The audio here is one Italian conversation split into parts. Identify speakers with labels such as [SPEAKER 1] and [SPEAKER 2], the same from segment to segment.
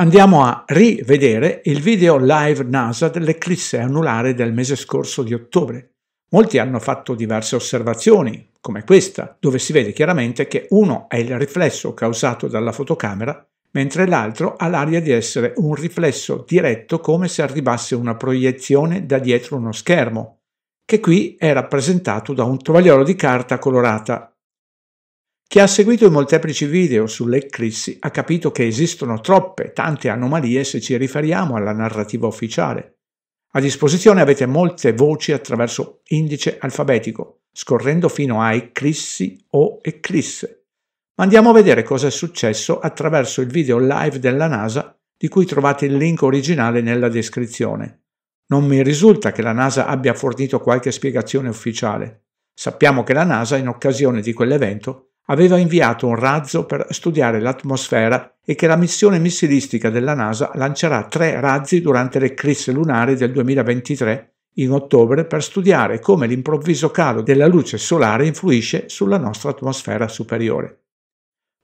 [SPEAKER 1] Andiamo a rivedere il video live NASA dell'eclisse anulare del mese scorso di ottobre. Molti hanno fatto diverse osservazioni, come questa, dove si vede chiaramente che uno è il riflesso causato dalla fotocamera, mentre l'altro ha l'aria di essere un riflesso diretto come se arrivasse una proiezione da dietro uno schermo, che qui è rappresentato da un tovagliolo di carta colorata chi ha seguito i molteplici video sulle eclissi ha capito che esistono troppe, tante anomalie se ci riferiamo alla narrativa ufficiale. A disposizione avete molte voci attraverso indice alfabetico, scorrendo fino a eclissi o eclisse. Ma andiamo a vedere cosa è successo attraverso il video live della NASA di cui trovate il link originale nella descrizione. Non mi risulta che la NASA abbia fornito qualche spiegazione ufficiale. Sappiamo che la NASA in occasione di quell'evento aveva inviato un razzo per studiare l'atmosfera e che la missione missilistica della NASA lancerà tre razzi durante l'eclisse lunare del 2023 in ottobre per studiare come l'improvviso calo della luce solare influisce sulla nostra atmosfera superiore.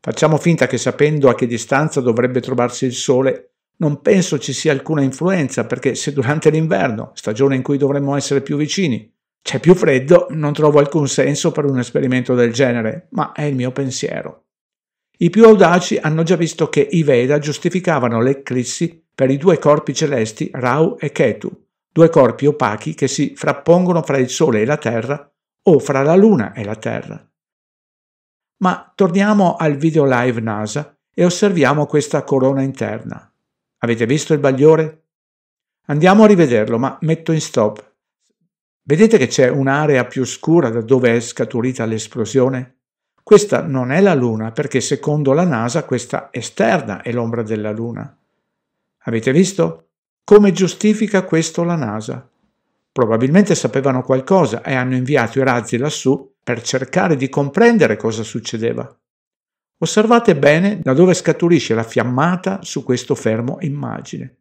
[SPEAKER 1] Facciamo finta che sapendo a che distanza dovrebbe trovarsi il Sole, non penso ci sia alcuna influenza perché se durante l'inverno, stagione in cui dovremmo essere più vicini, c'è più freddo, non trovo alcun senso per un esperimento del genere, ma è il mio pensiero. I più audaci hanno già visto che i Veda giustificavano le eclissi per i due corpi celesti Rau e Ketu, due corpi opachi che si frappongono fra il Sole e la Terra o fra la Luna e la Terra. Ma torniamo al video live NASA e osserviamo questa corona interna. Avete visto il bagliore? Andiamo a rivederlo, ma metto in stop Vedete che c'è un'area più scura da dove è scaturita l'esplosione? Questa non è la Luna perché secondo la NASA questa esterna è l'ombra della Luna. Avete visto? Come giustifica questo la NASA? Probabilmente sapevano qualcosa e hanno inviato i razzi lassù per cercare di comprendere cosa succedeva. Osservate bene da dove scaturisce la fiammata su questo fermo immagine.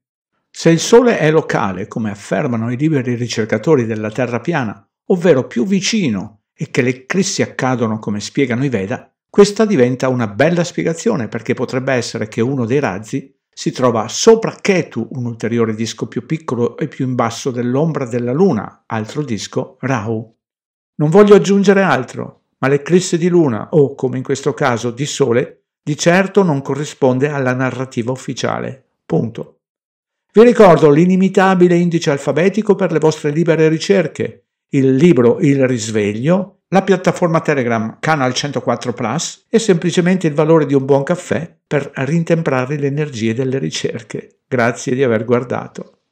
[SPEAKER 1] Se il Sole è locale, come affermano i liberi ricercatori della Terra piana, ovvero più vicino, e che le eclissi accadono come spiegano i Veda, questa diventa una bella spiegazione perché potrebbe essere che uno dei razzi si trova sopra Ketu, un ulteriore disco più piccolo e più in basso dell'ombra della Luna, altro disco, Rahu. Non voglio aggiungere altro, ma l'eclisse di Luna, o come in questo caso di Sole, di certo non corrisponde alla narrativa ufficiale. Punto. Vi ricordo l'inimitabile indice alfabetico per le vostre libere ricerche, il libro Il risveglio, la piattaforma Telegram Canal 104 Plus e semplicemente il valore di un buon caffè per rintemprare le energie delle ricerche. Grazie di aver guardato.